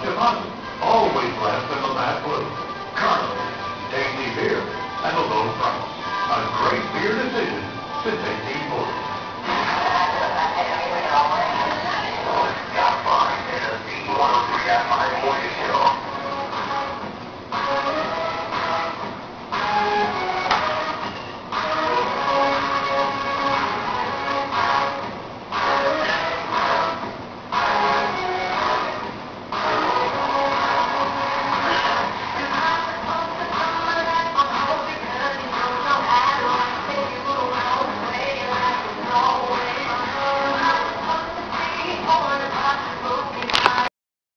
Dr. Martin, always last in the last blue. Carnival, Daily Beer, and a Low Price. A great beer decision to take